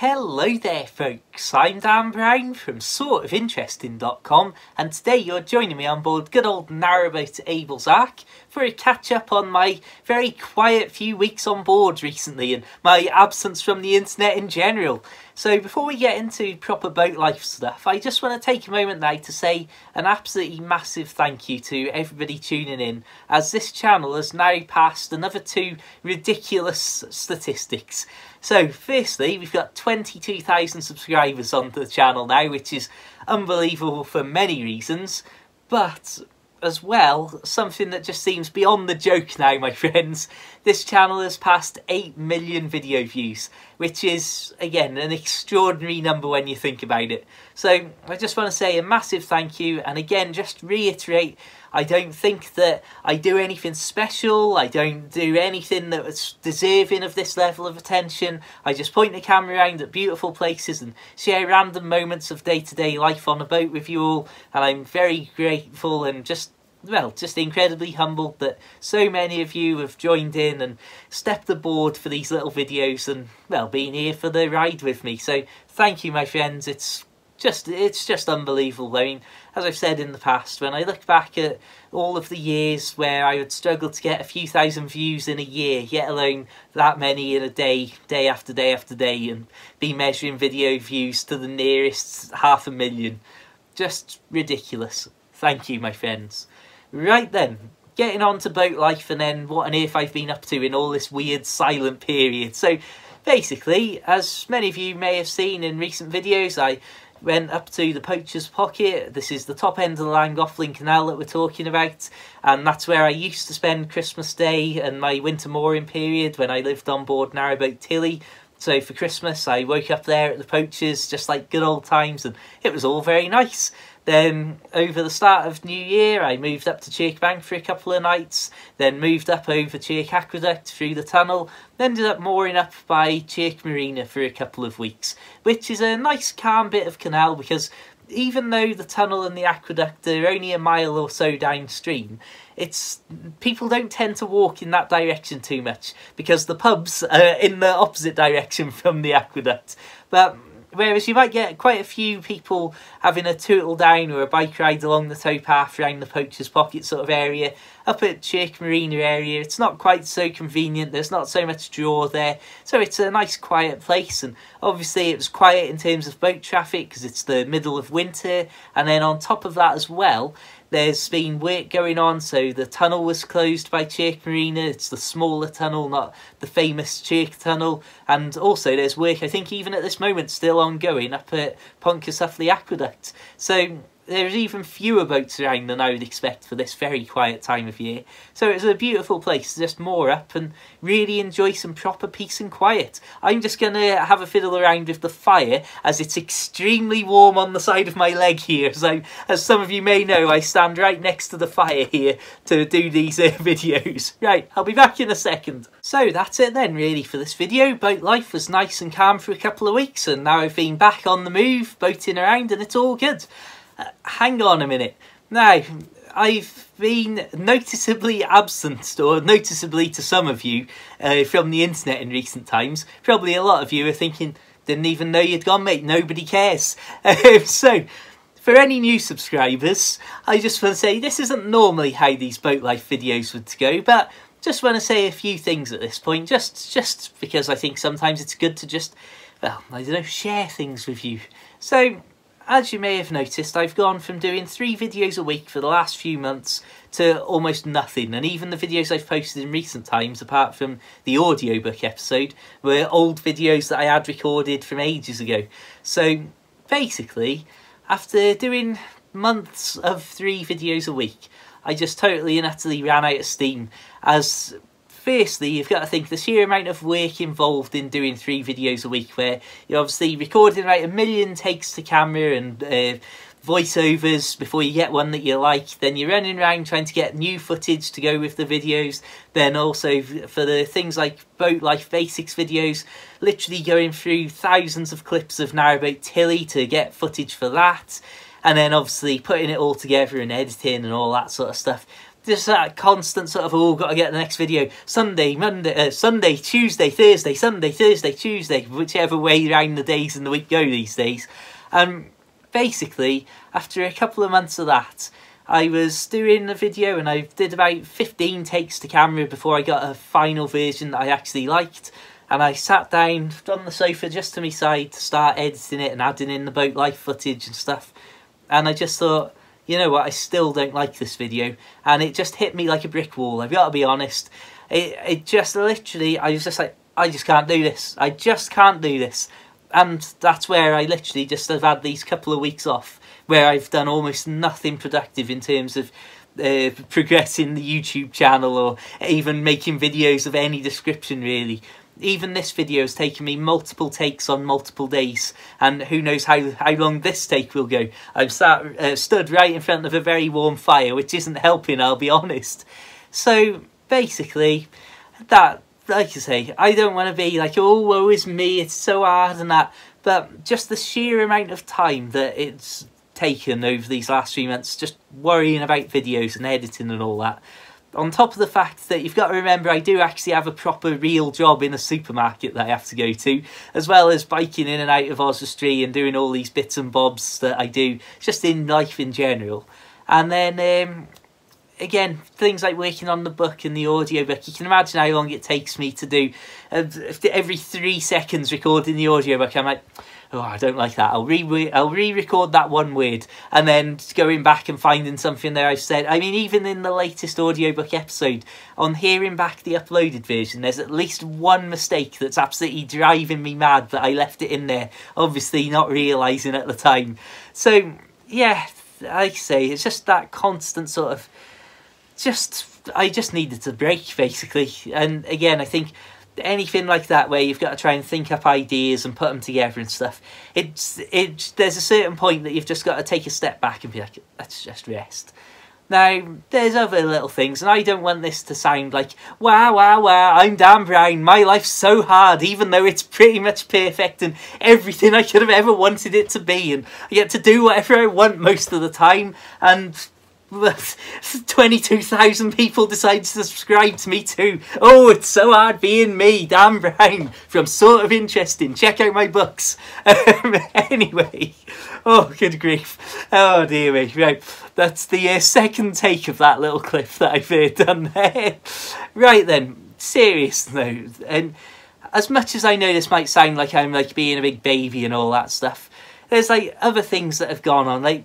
Hello there folks, I'm Dan Brown from sortofinteresting.com and today you're joining me on board good old narrowboat Abel's Ark for a catch up on my very quiet few weeks on board recently and my absence from the internet in general. So before we get into proper boat life stuff, I just want to take a moment now to say an absolutely massive thank you to everybody tuning in as this channel has now passed another two ridiculous statistics. So, firstly, we've got 22,000 subscribers on the channel now, which is unbelievable for many reasons. But, as well, something that just seems beyond the joke now, my friends. This channel has passed 8 million video views, which is, again, an extraordinary number when you think about it. So, I just want to say a massive thank you, and again, just reiterate I don't think that I do anything special. I don't do anything that's deserving of this level of attention. I just point the camera around at beautiful places and share random moments of day-to-day -day life on a boat with you all. And I'm very grateful and just well, just incredibly humbled that so many of you have joined in and stepped aboard for these little videos and, well, been here for the ride with me. So thank you, my friends. It's just it's just unbelievable. I mean, as I've said in the past, when I look back at all of the years where I would struggle to get a few thousand views in a year, yet alone that many in a day, day after day after day, and be measuring video views to the nearest half a million, just ridiculous. Thank you, my friends. Right then, getting on to boat life and then what on earth I've been up to in all this weird silent period. So basically, as many of you may have seen in recent videos, I went up to the Poacher's Pocket. This is the top end of the Llangollen Canal that we're talking about, and that's where I used to spend Christmas Day and my winter mooring period when I lived on board Narrowboat Tilly. So for Christmas, I woke up there at the Poachers, just like good old times, and it was all very nice. Then over the start of New Year, I moved up to Chirk Bank for a couple of nights, then moved up over Chirk Aqueduct through the tunnel, ended up mooring up by Chirk Marina for a couple of weeks, which is a nice calm bit of canal because even though the tunnel and the aqueduct are only a mile or so downstream, it's people don't tend to walk in that direction too much because the pubs are in the opposite direction from the aqueduct. But Whereas you might get quite a few people having a tootle down or a bike ride along the towpath around the Poacher's Pocket sort of area. Up at Chirk Marina area, it's not quite so convenient. There's not so much draw there. So it's a nice quiet place. And obviously it was quiet in terms of boat traffic because it's the middle of winter. And then on top of that as well, there's been work going on, so the tunnel was closed by Chirk Marina. It's the smaller tunnel, not the famous Chirk tunnel. And also there's work, I think even at this moment, still ongoing up at Pontcysyllte Aqueduct. So there's even fewer boats around than I would expect for this very quiet time of year. So it's a beautiful place to just moor up and really enjoy some proper peace and quiet. I'm just going to have a fiddle around with the fire as it's extremely warm on the side of my leg here. So as some of you may know, I stand right next to the fire here to do these uh, videos. Right, I'll be back in a second. So that's it then really for this video. Boat life was nice and calm for a couple of weeks and now I've been back on the move, boating around and it's all good. Hang on a minute. Now, I've been noticeably absent, or noticeably to some of you, uh, from the internet in recent times. Probably a lot of you are thinking, didn't even know you'd gone, mate. Nobody cares. Um, so, for any new subscribers, I just want to say this isn't normally how these boat life videos would go, but just want to say a few things at this point, just just because I think sometimes it's good to just, well, I don't know, share things with you. So, as you may have noticed, I've gone from doing three videos a week for the last few months to almost nothing. And even the videos I've posted in recent times, apart from the audiobook episode, were old videos that I had recorded from ages ago. So basically, after doing months of three videos a week, I just totally and utterly ran out of steam as firstly, you've got to think the sheer amount of work involved in doing three videos a week, where you're obviously recording about a million takes to camera and uh, voiceovers before you get one that you like. Then you're running around trying to get new footage to go with the videos. Then also for the things like Boat Life Basics videos, literally going through thousands of clips of Narrowboat Tilly to get footage for that. And then obviously putting it all together and editing and all that sort of stuff just that constant sort of oh got to get the next video. Sunday Monday uh, Sunday Tuesday Thursday Sunday Thursday Tuesday whichever way around the days in the week go these days. And basically after a couple of months of that I was doing a video and I did about 15 takes to camera before I got a final version that I actually liked. And I sat down on the sofa just to my side to start editing it and adding in the boat life footage and stuff. And I just thought you know what, I still don't like this video. And it just hit me like a brick wall, I've got to be honest. It, it just literally, I was just like, I just can't do this. I just can't do this. And that's where I literally just have had these couple of weeks off where I've done almost nothing productive in terms of uh, progressing the YouTube channel or even making videos of any description really even this video has taken me multiple takes on multiple days and who knows how, how long this take will go. I've sat, uh, stood right in front of a very warm fire which isn't helping I'll be honest. So basically that like I say I don't want to be like oh woe is me it's so hard and that but just the sheer amount of time that it's taken over these last few months just worrying about videos and editing and all that on top of the fact that you've got to remember I do actually have a proper real job in a supermarket that I have to go to, as well as biking in and out of Oswestry and doing all these bits and bobs that I do just in life in general. And then um, again, things like working on the book and the audiobook, you can imagine how long it takes me to do uh, every three seconds recording the audiobook. I'm like, oh, I don't like that. I'll re I'll re-record that one word, and then going back and finding something there I've said. I mean, even in the latest audiobook episode, on hearing back the uploaded version, there's at least one mistake that's absolutely driving me mad that I left it in there. Obviously, not realizing at the time. So yeah, like I say, it's just that constant sort of just I just needed to break basically. And again, I think anything like that where you've got to try and think up ideas and put them together and stuff it's it there's a certain point that you've just got to take a step back and be like let's just rest. Now there's other little things and i don't want this to sound like wow wow wow i'm dan brown my life's so hard even though it's pretty much perfect and everything i could have ever wanted it to be and i get to do whatever i want most of the time. And 22,000 people decide to subscribe to me too. Oh, it's so hard being me, Dan Brown, from Sort of Interesting. Check out my books. Um, anyway, oh, good grief. Oh, dear me. Right, that's the uh, second take of that little clip that I've uh, done there. Right then, serious note. And as much as I know this might sound like I'm like being a big baby and all that stuff, there's like other things that have gone on. Like,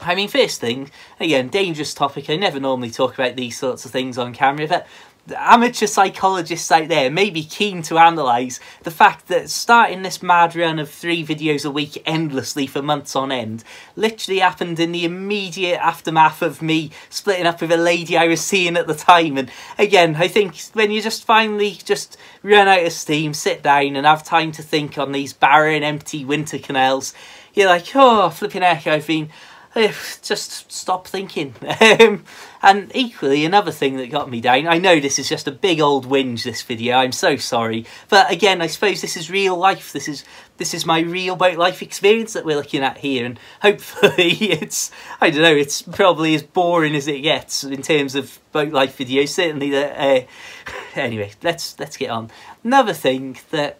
I mean, first thing, again, dangerous topic. I never normally talk about these sorts of things on camera, but amateur psychologists out there may be keen to analyse the fact that starting this mad run of three videos a week endlessly for months on end literally happened in the immediate aftermath of me splitting up with a lady I was seeing at the time. And again, I think when you just finally just run out of steam, sit down and have time to think on these barren, empty winter canals, you're like, oh, flipping heck, I've been just stop thinking. Um, and equally, another thing that got me down, I know this is just a big old whinge, this video, I'm so sorry. But again, I suppose this is real life, this is this is my real boat life experience that we're looking at here. And hopefully it's, I don't know, it's probably as boring as it gets in terms of boat life videos. Certainly that, uh, anyway, let's, let's get on. Another thing that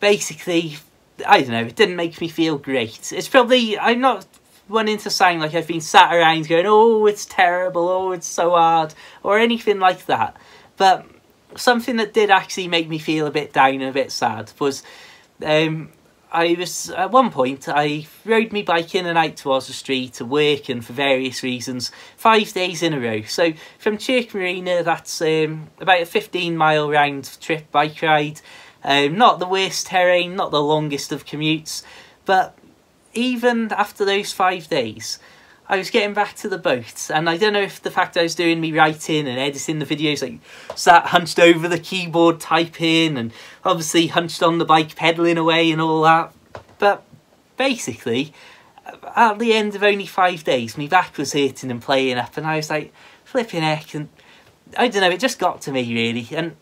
basically I don't know, it didn't make me feel great. It's probably, I'm not wanting into saying like I've been sat around going, oh, it's terrible, oh, it's so hard, or anything like that. But something that did actually make me feel a bit down and a bit sad was um, I was, at one point, I rode my bike in and out towards the street to work and for various reasons, five days in a row. So from Chirk Marina, that's um, about a 15 mile round trip bike ride. Um, not the worst terrain, not the longest of commutes, but even after those five days, I was getting back to the boat, and I don't know if the fact I was doing me writing and editing the videos, like sat hunched over the keyboard typing, and obviously hunched on the bike pedaling away and all that. But basically, at the end of only five days, my back was hurting and playing up, and I was like, flipping heck, and I don't know, it just got to me really. And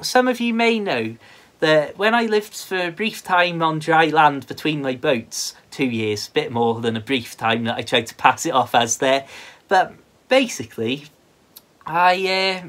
some of you may know that when I lived for a brief time on dry land between my boats, two years, a bit more than a brief time that I tried to pass it off as there, but basically, I uh,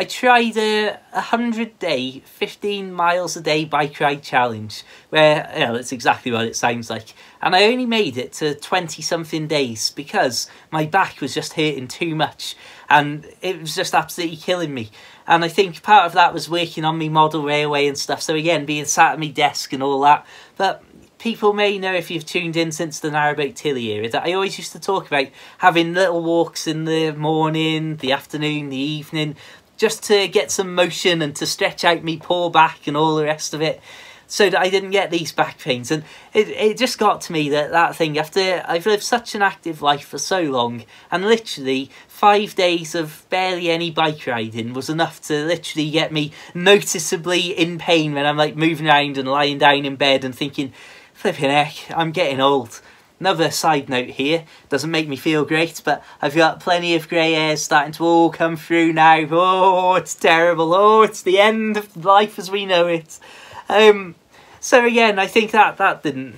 I tried a, a hundred day, fifteen miles a day bike ride challenge, where you know that's exactly what it sounds like, and I only made it to twenty something days because my back was just hurting too much, and it was just absolutely killing me. And I think part of that was working on me model railway and stuff. So again, being sat at my desk and all that, but people may know if you've tuned in since the Narrowboat Tilly era that I always used to talk about having little walks in the morning, the afternoon, the evening, just to get some motion and to stretch out me poor back and all the rest of it so that I didn't get these back pains. And it, it just got to me that that thing, after I've lived such an active life for so long, and literally five days of barely any bike riding was enough to literally get me noticeably in pain when I'm like moving around and lying down in bed and thinking, flipping heck, I'm getting old. Another side note here, doesn't make me feel great, but I've got plenty of grey hairs starting to all come through now. Oh, it's terrible. Oh, it's the end of life as we know it. Um, so again, I think that that didn't,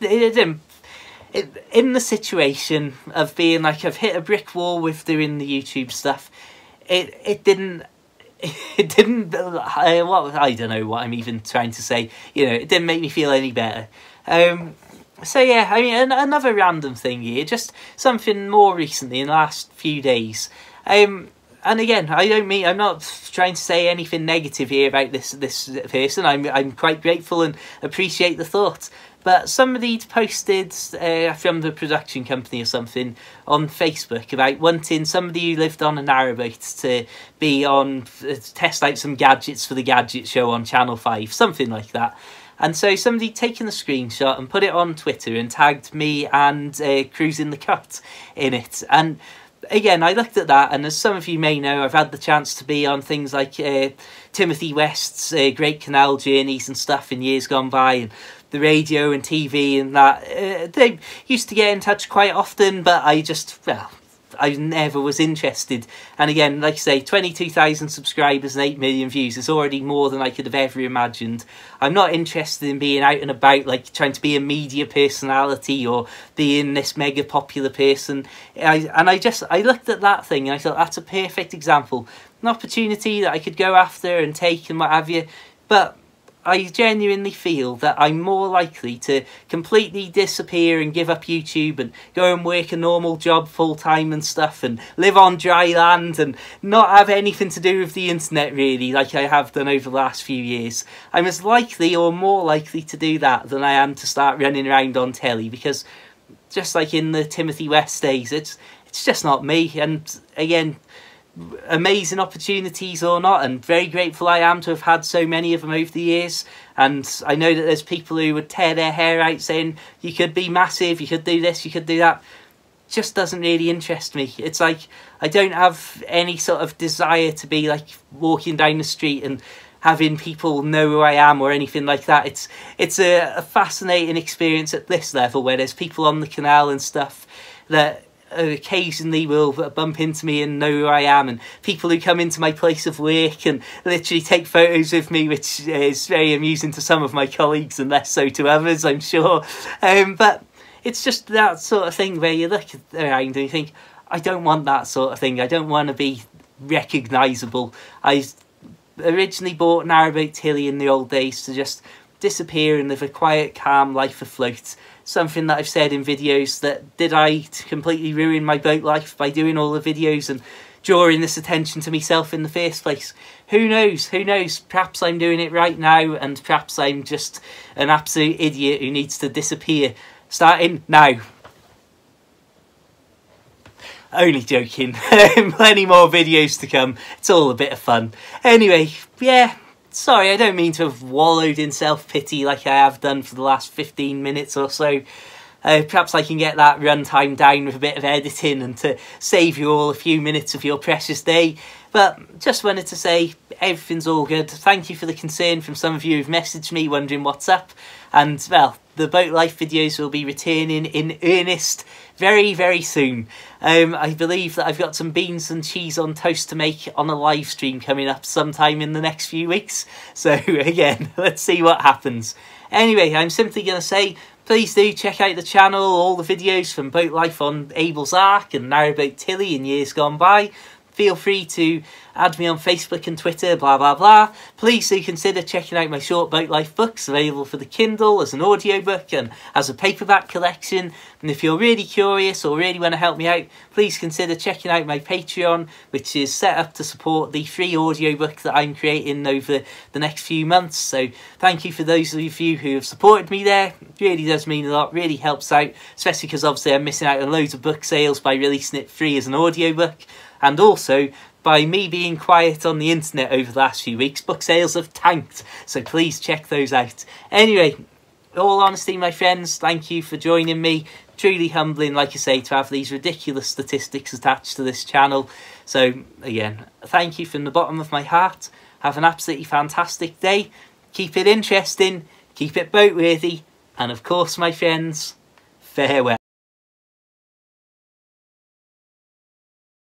it didn't, it, in the situation of being like I've hit a brick wall with doing the YouTube stuff, it it didn't it didn't I, what I don't know what I'm even trying to say you know it didn't make me feel any better um so yeah, I mean, an another random thing here, just something more recently in the last few days. Um, and again, I don't mean I'm not trying to say anything negative here about this this person. I'm I'm quite grateful and appreciate the thought. But somebody posted uh, from the production company or something on Facebook about wanting somebody who lived on a narrowboat to be on uh, test out some gadgets for the gadget show on Channel Five, something like that. And so somebody taken a screenshot and put it on Twitter and tagged me and uh, Cruising the Cut in it. And again, I looked at that, and as some of you may know, I've had the chance to be on things like uh, Timothy West's uh, Great Canal Journeys and stuff in years gone by, and the radio and TV and that. Uh, they used to get in touch quite often, but I just, well, I never was interested. And again, like I say, 22,000 subscribers and 8 million views is already more than I could have ever imagined. I'm not interested in being out and about, like trying to be a media personality or being this mega popular person. I, and I just, I looked at that thing and I thought that's a perfect example. An opportunity that I could go after and take and what have you. But I genuinely feel that I'm more likely to completely disappear and give up YouTube and go and work a normal job full time and stuff and live on dry land and not have anything to do with the internet really, like I have done over the last few years. I'm as likely or more likely to do that than I am to start running around on telly because just like in the Timothy West days, it's it's just not me. And again, amazing opportunities or not and very grateful I am to have had so many of them over the years and I know that there's people who would tear their hair out saying you could be massive, you could do this, you could do that just doesn't really interest me. It's like I don't have any sort of desire to be like walking down the street and having people know who I am or anything like that. It's it's a, a fascinating experience at this level where there's people on the canal and stuff that occasionally will bump into me and know who I am, and people who come into my place of work and literally take photos of me, which is very amusing to some of my colleagues and less so to others, I'm sure. Um, but it's just that sort of thing where you look around and you think, I don't want that sort of thing. I don't want to be recognisable. I originally bought an Narrowboat Tilly in the old days to just disappear and live a quiet, calm life afloat something that I've said in videos that did I completely ruin my boat life by doing all the videos and drawing this attention to myself in the first place. Who knows? Who knows? Perhaps I'm doing it right now and perhaps I'm just an absolute idiot who needs to disappear. Starting now. Only joking. Plenty more videos to come. It's all a bit of fun. Anyway, yeah, sorry, I don't mean to have wallowed in self-pity like I have done for the last 15 minutes or so. Uh, perhaps I can get that runtime down with a bit of editing and to save you all a few minutes of your precious day. But just wanted to say everything's all good. Thank you for the concern from some of you who've messaged me wondering what's up. And, well, the boat life videos will be returning in earnest very, very soon. Um, I believe that I've got some beans and cheese on toast to make on a live stream coming up sometime in the next few weeks. So again, let's see what happens. Anyway, I'm simply going to say, please do check out the channel, all the videos from Boat Life on Abel's Ark and Narrowboat Tilly in years gone by. Feel free to add me on Facebook and Twitter, blah blah blah. Please do consider checking out my short boat life books available for the Kindle as an audiobook and as a paperback collection. And if you're really curious or really want to help me out, please consider checking out my Patreon, which is set up to support the free audiobook that I'm creating over the next few months. So thank you for those of you who have supported me there. It really does mean a lot, really helps out, especially because obviously I'm missing out on loads of book sales by releasing it free as an audiobook. And also, by me being quiet on the internet over the last few weeks, book sales have tanked. So please check those out. Anyway, all honesty, my friends, thank you for joining me. Truly humbling, like I say, to have these ridiculous statistics attached to this channel. So, again, thank you from the bottom of my heart. Have an absolutely fantastic day. Keep it interesting, keep it boat worthy, and of course, my friends, farewell.